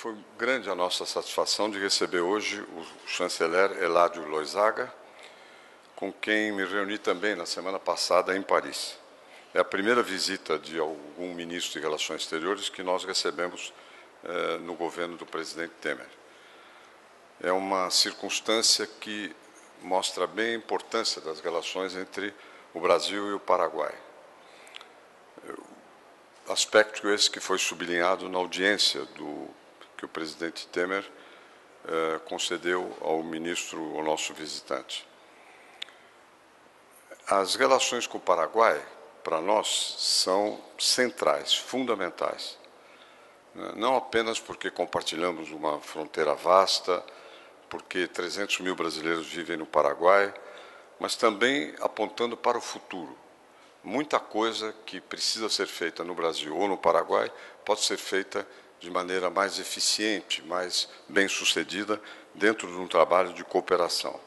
Foi grande a nossa satisfação de receber hoje o chanceler Eládio Loizaga, com quem me reuni também na semana passada em Paris. É a primeira visita de algum ministro de Relações Exteriores que nós recebemos eh, no governo do presidente Temer. É uma circunstância que mostra bem a importância das relações entre o Brasil e o Paraguai. Aspecto esse que foi sublinhado na audiência do, que o presidente Temer eh, concedeu ao ministro, ao nosso visitante. As relações com o Paraguai, para nós, são centrais, fundamentais. Não apenas porque compartilhamos uma fronteira vasta, porque 300 mil brasileiros vivem no Paraguai, mas também apontando para o futuro. Muita coisa que precisa ser feita no Brasil ou no Paraguai pode ser feita de maneira mais eficiente, mais bem sucedida, dentro de um trabalho de cooperação.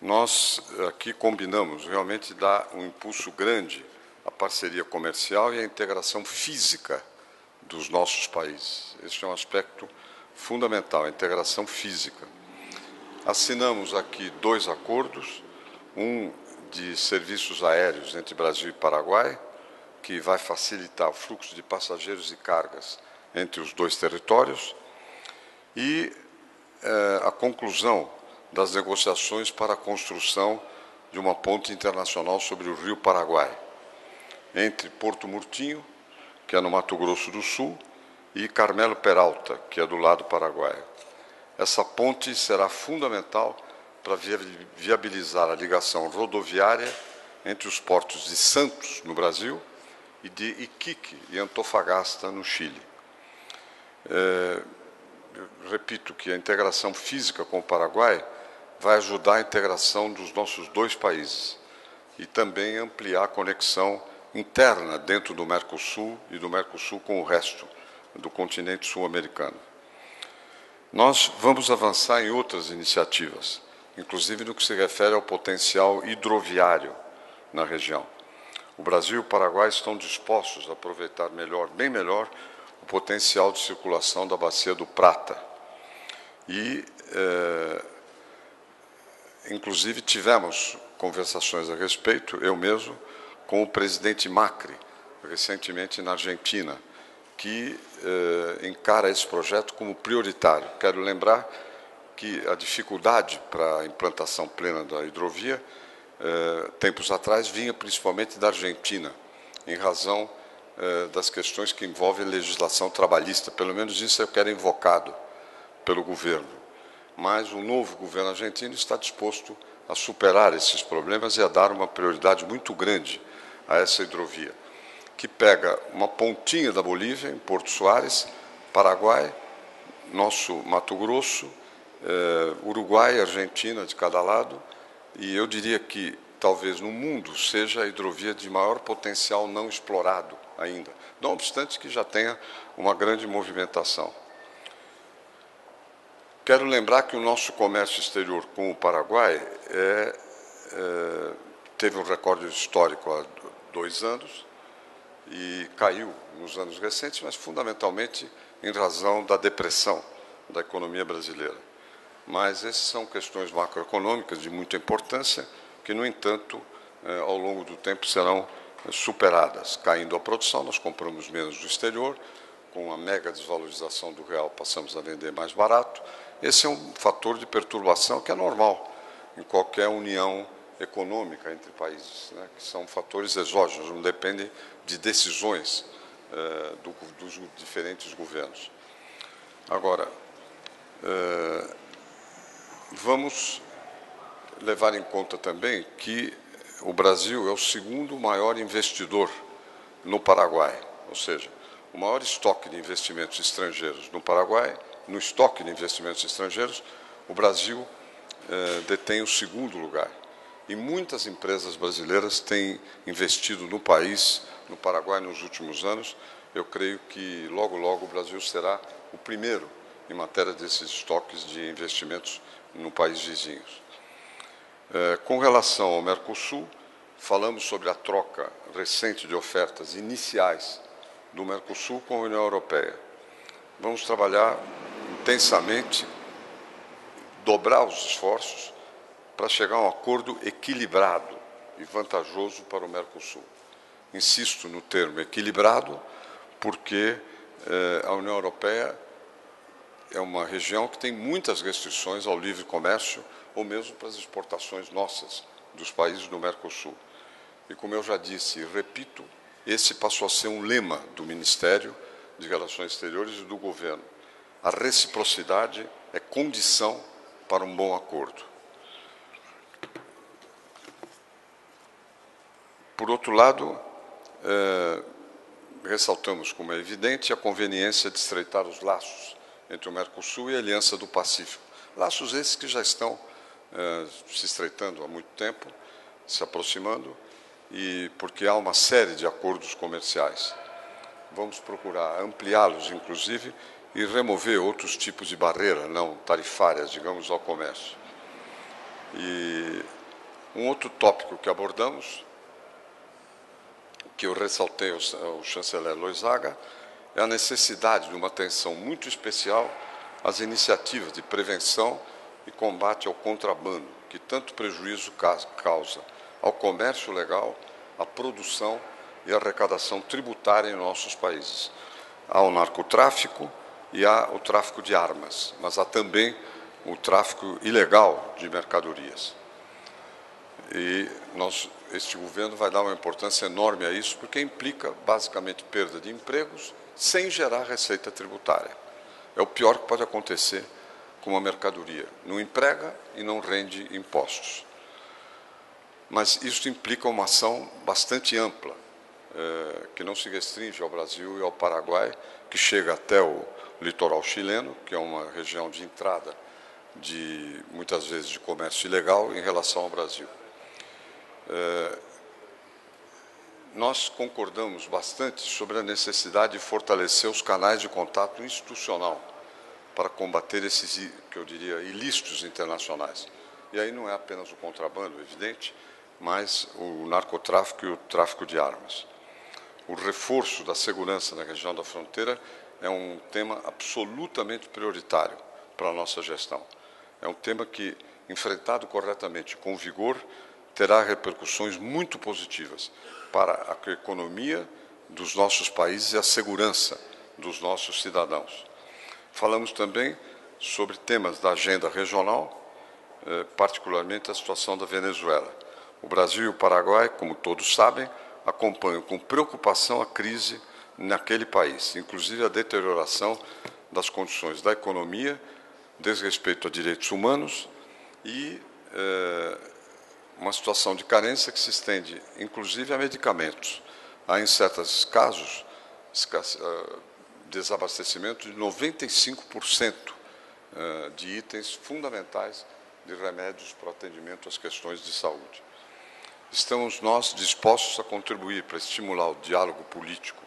Nós aqui combinamos realmente dar um impulso grande à parceria comercial e à integração física dos nossos países. Este é um aspecto fundamental, a integração física. Assinamos aqui dois acordos, um de serviços aéreos entre Brasil e Paraguai, que vai facilitar o fluxo de passageiros e cargas entre os dois territórios, e eh, a conclusão das negociações para a construção de uma ponte internacional sobre o rio Paraguai, entre Porto Murtinho, que é no Mato Grosso do Sul, e Carmelo Peralta, que é do lado paraguaio. Essa ponte será fundamental para viabilizar a ligação rodoviária entre os portos de Santos, no Brasil, e de Iquique, e Antofagasta, no Chile. É, repito que a integração física com o Paraguai vai ajudar a integração dos nossos dois países e também ampliar a conexão interna dentro do Mercosul e do Mercosul com o resto do continente sul-americano. Nós vamos avançar em outras iniciativas, inclusive no que se refere ao potencial hidroviário na região. O Brasil e o Paraguai estão dispostos a aproveitar melhor, bem melhor, o potencial de circulação da bacia do Prata. E, eh, inclusive, tivemos conversações a respeito, eu mesmo, com o presidente Macri, recentemente na Argentina, que eh, encara esse projeto como prioritário. Quero lembrar que a dificuldade para a implantação plena da hidrovia, eh, tempos atrás, vinha principalmente da Argentina, em razão eh, das questões que envolvem legislação trabalhista. Pelo menos isso é o que era invocado pelo governo. Mas o novo governo argentino está disposto a superar esses problemas e a dar uma prioridade muito grande a essa hidrovia que pega uma pontinha da Bolívia, em Porto Soares, Paraguai, nosso Mato Grosso, eh, Uruguai Argentina de cada lado, e eu diria que talvez no mundo seja a hidrovia de maior potencial não explorado ainda, não obstante que já tenha uma grande movimentação. Quero lembrar que o nosso comércio exterior com o Paraguai é, é, teve um recorde histórico há dois anos, e caiu nos anos recentes, mas fundamentalmente em razão da depressão da economia brasileira. Mas essas são questões macroeconômicas de muita importância que, no entanto, eh, ao longo do tempo serão eh, superadas. Caindo a produção, nós compramos menos do exterior, com a mega desvalorização do real passamos a vender mais barato. Esse é um fator de perturbação que é normal em qualquer união econômica entre países, né, que são fatores exógenos, não dependem de decisões uh, do, dos diferentes governos. Agora, uh, vamos levar em conta também que o Brasil é o segundo maior investidor no Paraguai, ou seja, o maior estoque de investimentos estrangeiros no Paraguai, no estoque de investimentos estrangeiros, o Brasil eh, detém o segundo lugar. E muitas empresas brasileiras têm investido no país, no Paraguai, nos últimos anos. Eu creio que logo, logo o Brasil será o primeiro em matéria desses estoques de investimentos no país vizinhos. É, com relação ao Mercosul, falamos sobre a troca recente de ofertas iniciais do Mercosul com a União Europeia. vamos trabalhar intensamente, dobrar os esforços para chegar a um acordo equilibrado e vantajoso para o Mercosul. Insisto no termo equilibrado, porque eh, a União Europeia é uma região que tem muitas restrições ao livre comércio ou mesmo para as exportações nossas dos países do Mercosul. E como eu já disse e repito, esse passou a ser um lema do Ministério de Relações Exteriores e do governo. A reciprocidade é condição para um bom acordo. Por outro lado, eh, ressaltamos, como é evidente, a conveniência de estreitar os laços entre o Mercosul e a Aliança do Pacífico. Laços esses que já estão eh, se estreitando há muito tempo, se aproximando, e porque há uma série de acordos comerciais. Vamos procurar ampliá-los, inclusive, e remover outros tipos de barreiras não tarifárias, digamos, ao comércio. E um outro tópico que abordamos, que eu ressaltei ao chanceler Loisaga, é a necessidade de uma atenção muito especial às iniciativas de prevenção e combate ao contrabando, que tanto prejuízo causa ao comércio legal, à produção e à arrecadação tributária em nossos países. Há o narcotráfico e há o tráfico de armas, mas há também o tráfico ilegal de mercadorias. E nós, este governo vai dar uma importância enorme a isso, porque implica basicamente perda de empregos sem gerar receita tributária. É o pior que pode acontecer com uma mercadoria. Não emprega e não rende impostos mas isso implica uma ação bastante ampla, é, que não se restringe ao Brasil e ao Paraguai, que chega até o litoral chileno, que é uma região de entrada de muitas vezes de comércio ilegal em relação ao Brasil. É, nós concordamos bastante sobre a necessidade de fortalecer os canais de contato institucional para combater esses, que eu diria, ilícitos internacionais. E aí não é apenas o contrabando, evidente, mas o narcotráfico e o tráfico de armas. O reforço da segurança na região da fronteira é um tema absolutamente prioritário para a nossa gestão. É um tema que, enfrentado corretamente, com vigor, terá repercussões muito positivas para a economia dos nossos países e a segurança dos nossos cidadãos. Falamos também sobre temas da agenda regional, eh, particularmente a situação da Venezuela. O Brasil e o Paraguai, como todos sabem, acompanham com preocupação a crise naquele país, inclusive a deterioração das condições da economia, desrespeito a direitos humanos e eh, uma situação de carência que se estende, inclusive, a medicamentos. Há, em certos casos, eh, desabastecimento de 95% eh, de itens fundamentais de remédios para atendimento às questões de saúde estamos nós dispostos a contribuir para estimular o diálogo político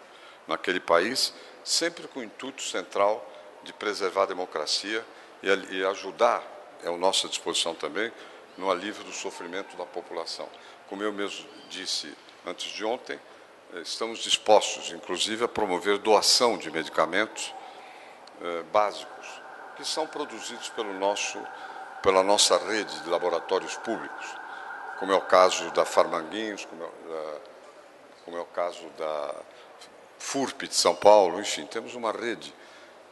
naquele país, sempre com o intuito central de preservar a democracia e ajudar, é a nossa disposição também, no alívio do sofrimento da população. Como eu mesmo disse antes de ontem, eh, estamos dispostos, inclusive, a promover doação de medicamentos eh, básicos que são produzidos pelo nosso, pela nossa rede de laboratórios públicos como é o caso da Farmanguinhos, como é, da, como é o caso da FURP de São Paulo, enfim, temos uma rede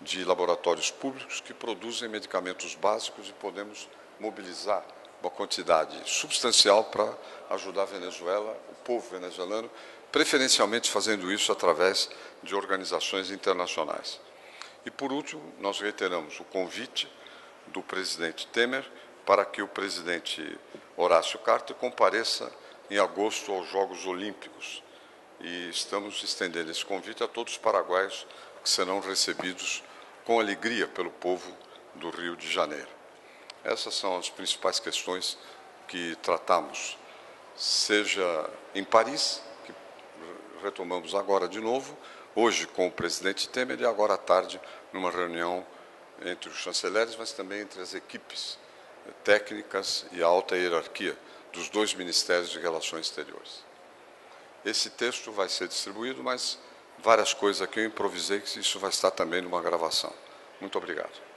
de laboratórios públicos que produzem medicamentos básicos e podemos mobilizar uma quantidade substancial para ajudar a Venezuela, o povo venezuelano, preferencialmente fazendo isso através de organizações internacionais. E, por último, nós reiteramos o convite do presidente Temer para que o presidente Horácio Carter compareça em agosto aos Jogos Olímpicos. E estamos estendendo esse convite a todos os paraguaios que serão recebidos com alegria pelo povo do Rio de Janeiro. Essas são as principais questões que tratamos, seja em Paris, que retomamos agora de novo, hoje com o presidente Temer e agora à tarde numa reunião entre os chanceleres, mas também entre as equipes técnicas e a alta hierarquia dos dois ministérios de Relações Exteriores. Esse texto vai ser distribuído, mas várias coisas que eu improvisei, que isso vai estar também numa gravação. Muito obrigado.